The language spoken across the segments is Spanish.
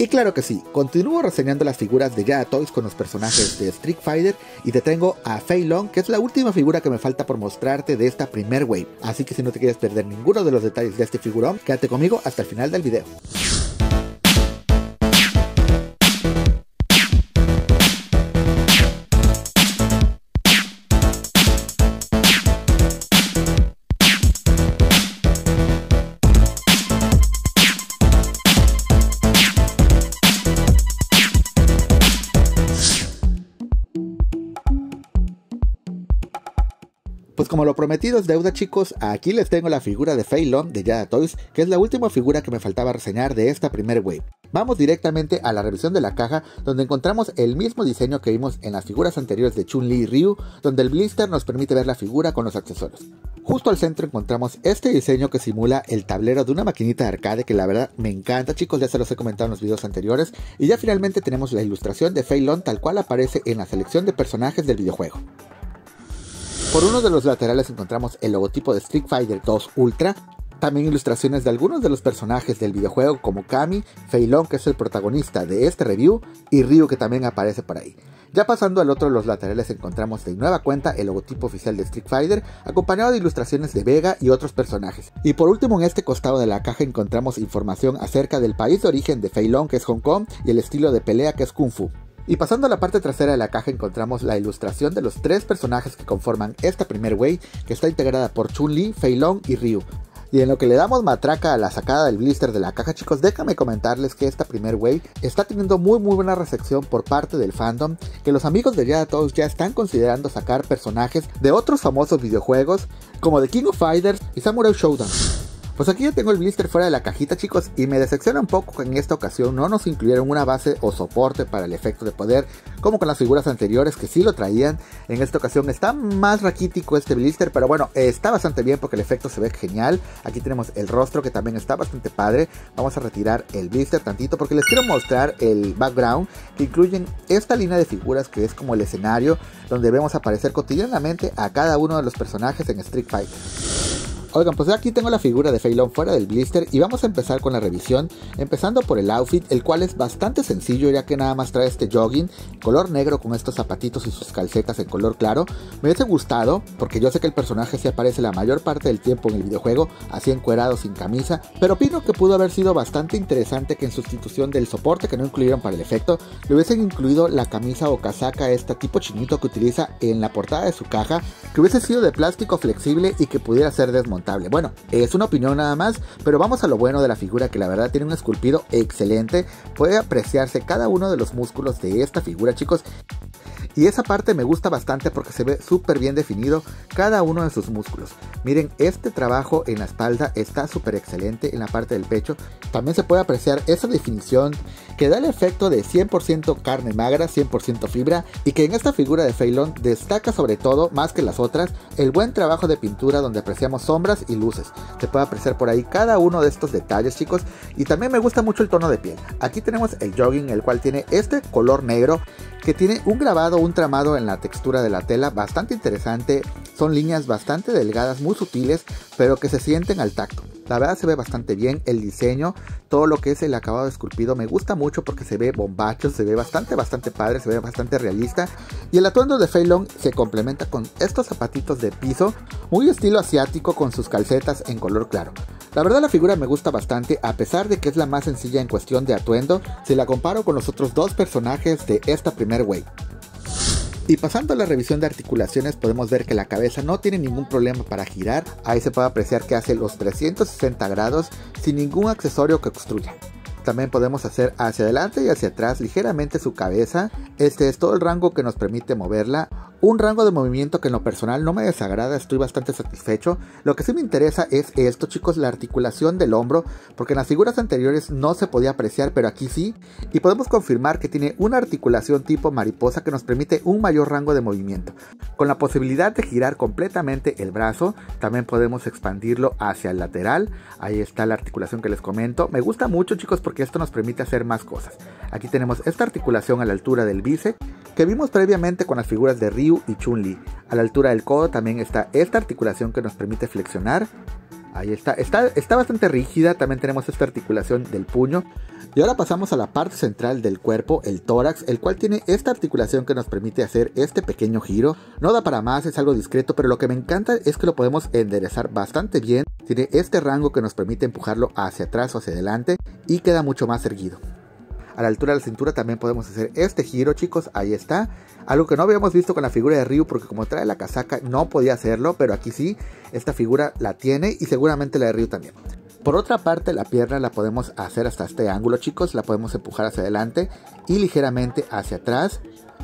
Y claro que sí, continúo reseñando las figuras de Yada Toys con los personajes de Street Fighter y te tengo a Fei Long, que es la última figura que me falta por mostrarte de esta primer wave. Así que si no te quieres perder ninguno de los detalles de este figurón, quédate conmigo hasta el final del video. Pues como lo prometido es deuda chicos, aquí les tengo la figura de Feilong de Yada Toys, que es la última figura que me faltaba reseñar de esta primer wave. Vamos directamente a la revisión de la caja, donde encontramos el mismo diseño que vimos en las figuras anteriores de Chun-Li y Ryu, donde el blister nos permite ver la figura con los accesorios. Justo al centro encontramos este diseño que simula el tablero de una maquinita de arcade que la verdad me encanta chicos, ya se los he comentado en los videos anteriores, y ya finalmente tenemos la ilustración de Feilong tal cual aparece en la selección de personajes del videojuego. Por uno de los laterales encontramos el logotipo de Street Fighter 2 Ultra, también ilustraciones de algunos de los personajes del videojuego como Kami, Fei Long que es el protagonista de este review y Ryu que también aparece por ahí. Ya pasando al otro de los laterales encontramos de nueva cuenta el logotipo oficial de Street Fighter, acompañado de ilustraciones de Vega y otros personajes. Y por último en este costado de la caja encontramos información acerca del país de origen de Fei Long que es Hong Kong y el estilo de pelea que es Kung Fu. Y pasando a la parte trasera de la caja encontramos la ilustración de los tres personajes que conforman esta primer way, que está integrada por Chun-Li, Fei Long y Ryu. Y en lo que le damos matraca a la sacada del blister de la caja, chicos, déjame comentarles que esta primer way está teniendo muy muy buena recepción por parte del fandom, que los amigos de Yada Toys ya están considerando sacar personajes de otros famosos videojuegos, como The King of Fighters y Samurai Showdown. Pues aquí ya tengo el blister fuera de la cajita chicos y me decepciona un poco que en esta ocasión no nos incluyeron una base o soporte para el efecto de poder como con las figuras anteriores que sí lo traían. En esta ocasión está más raquítico este blister pero bueno está bastante bien porque el efecto se ve genial. Aquí tenemos el rostro que también está bastante padre. Vamos a retirar el blister tantito porque les quiero mostrar el background que incluyen esta línea de figuras que es como el escenario donde vemos aparecer cotidianamente a cada uno de los personajes en Street Fighter. Oigan, pues aquí tengo la figura de Feilong fuera del blister y vamos a empezar con la revisión, empezando por el outfit, el cual es bastante sencillo ya que nada más trae este jogging, color negro con estos zapatitos y sus calcetas en color claro. Me hubiese gustado, porque yo sé que el personaje se aparece la mayor parte del tiempo en el videojuego, así encuerado sin camisa, pero opino que pudo haber sido bastante interesante que en sustitución del soporte que no incluyeron para el efecto, le hubiesen incluido la camisa o casaca este tipo chinito que utiliza en la portada de su caja, que hubiese sido de plástico flexible y que pudiera ser bueno, es una opinión nada más, pero vamos a lo bueno de la figura que la verdad tiene un esculpido excelente. Puede apreciarse cada uno de los músculos de esta figura, chicos. Y esa parte me gusta bastante porque se ve súper bien definido cada uno de sus músculos. Miren, este trabajo en la espalda está súper excelente en la parte del pecho. También se puede apreciar esa definición que da el efecto de 100% carne magra, 100% fibra y que en esta figura de Feilong destaca sobre todo, más que las otras, el buen trabajo de pintura donde apreciamos sombras y luces. Se puede apreciar por ahí cada uno de estos detalles chicos y también me gusta mucho el tono de piel. Aquí tenemos el jogging el cual tiene este color negro que tiene un grabado, un tramado en la textura de la tela bastante interesante. Son líneas bastante delgadas, muy sutiles, pero que se sienten al tacto. La verdad se ve bastante bien el diseño, todo lo que es el acabado esculpido me gusta mucho porque se ve bombacho, se ve bastante bastante padre, se ve bastante realista y el atuendo de Feilong se complementa con estos zapatitos de piso muy estilo asiático con sus calcetas en color claro. La verdad la figura me gusta bastante a pesar de que es la más sencilla en cuestión de atuendo si la comparo con los otros dos personajes de esta primer wave. Y pasando a la revisión de articulaciones podemos ver que la cabeza no tiene ningún problema para girar, ahí se puede apreciar que hace los 360 grados sin ningún accesorio que obstruya. También podemos hacer hacia adelante y hacia atrás ligeramente su cabeza, este es todo el rango que nos permite moverla un rango de movimiento que en lo personal no me desagrada, estoy bastante satisfecho. Lo que sí me interesa es esto, chicos, la articulación del hombro, porque en las figuras anteriores no se podía apreciar, pero aquí sí. Y podemos confirmar que tiene una articulación tipo mariposa que nos permite un mayor rango de movimiento. Con la posibilidad de girar completamente el brazo, también podemos expandirlo hacia el lateral. Ahí está la articulación que les comento. Me gusta mucho, chicos, porque esto nos permite hacer más cosas. Aquí tenemos esta articulación a la altura del bíceps que vimos previamente con las figuras de Y Chun-Li. A la altura del codo también está esta articulación que nos permite flexionar. Ahí está. está, está bastante rígida, también tenemos esta articulación del puño. Y ahora pasamos a la parte central del cuerpo, el tórax, el cual tiene esta articulación que nos permite hacer este pequeño giro. No da para más, es algo discreto, pero lo que me encanta es que lo podemos enderezar bastante bien. Tiene este rango que nos permite empujarlo hacia atrás o hacia adelante y queda mucho más erguido. A la altura de la cintura también podemos hacer este giro, chicos, ahí está. Algo que no habíamos visto con la figura de Ryu porque como trae la casaca no podía hacerlo, pero aquí sí, esta figura la tiene y seguramente la de Ryu también. Por otra parte, la pierna la podemos hacer hasta este ángulo, chicos. La podemos empujar hacia adelante y ligeramente hacia atrás.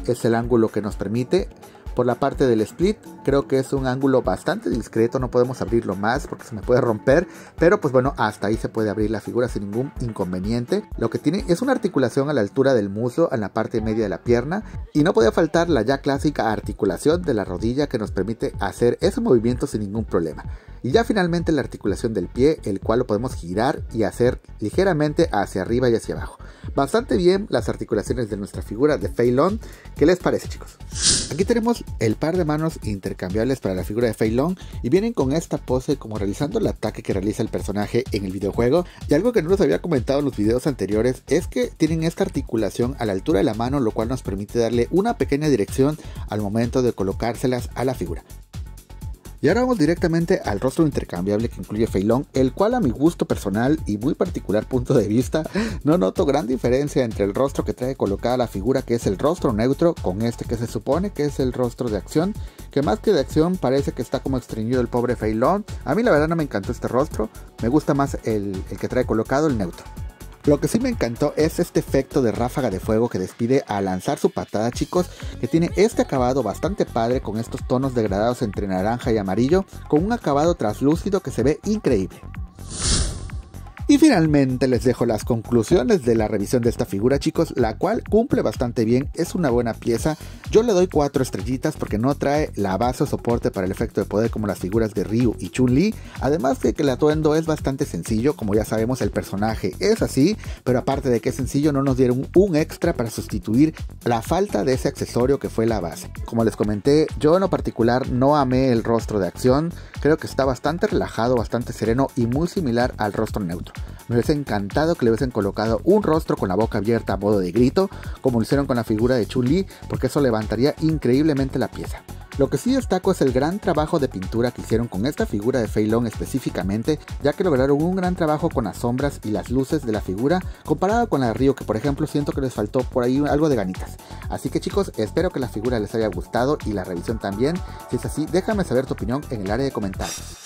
Es el ángulo que nos permite por la parte del split. Creo que es un ángulo bastante discreto, no podemos abrirlo más porque se me puede romper, pero pues bueno, hasta ahí se puede abrir la figura sin ningún inconveniente. Lo que tiene es una articulación a la altura del muslo, en la parte media de la pierna, y no podía faltar la ya clásica articulación de la rodilla que nos permite hacer ese movimiento sin ningún problema. Y ya finalmente la articulación del pie, el cual lo podemos girar y hacer ligeramente hacia arriba y hacia abajo. Bastante bien las articulaciones de nuestra figura de Feilong. ¿Qué les parece chicos? Aquí tenemos el par de manos intercambiables para la figura de Fei Long y vienen con esta pose como realizando el ataque que realiza el personaje en el videojuego. Y algo que no nos había comentado en los videos anteriores es que tienen esta articulación a la altura de la mano, lo cual nos permite darle una pequeña dirección al momento de colocárselas a la figura. Y ahora vamos directamente al rostro intercambiable que incluye Feilong, el cual a mi gusto personal y muy particular punto de vista, no noto gran diferencia entre el rostro que trae colocada la figura que es el rostro neutro con este que se supone que es el rostro de acción, que más que de acción parece que está como estreñido el pobre Feilong. A mí la verdad no me encantó este rostro, me gusta más el, el que trae colocado el neutro. Lo que sí me encantó es este efecto de ráfaga de fuego que despide al lanzar su patada, chicos, que tiene este acabado bastante padre con estos tonos degradados entre naranja y amarillo, con un acabado traslúcido que se ve increíble. Y finalmente les dejo las conclusiones de la revisión de esta figura chicos, la cual cumple bastante bien, es una buena pieza. Yo le doy 4 estrellitas porque no trae la base o soporte para el efecto de poder como las figuras de Ryu y Chun-Li. Además de que el atuendo es bastante sencillo, como ya sabemos el personaje es así, pero aparte de que es sencillo no nos dieron un extra para sustituir la falta de ese accesorio que fue la base. Como les comenté, yo en lo particular no amé el rostro de acción, creo que está bastante relajado, bastante sereno y muy similar al rostro neutro. Me hubiese encantado que le hubiesen colocado un rostro con la boca abierta a modo de grito, como lo hicieron con la figura de Chun-Li, porque eso levantaría increíblemente la pieza. Lo que sí destaco es el gran trabajo de pintura que hicieron con esta figura de Fei Long específicamente, ya que lograron un gran trabajo con las sombras y las luces de la figura, comparado con la de Río, que por ejemplo siento que les faltó por ahí algo de ganitas. Así que chicos, espero que la figura les haya gustado y la revisión también. Si es así, déjame saber tu opinión en el área de comentarios.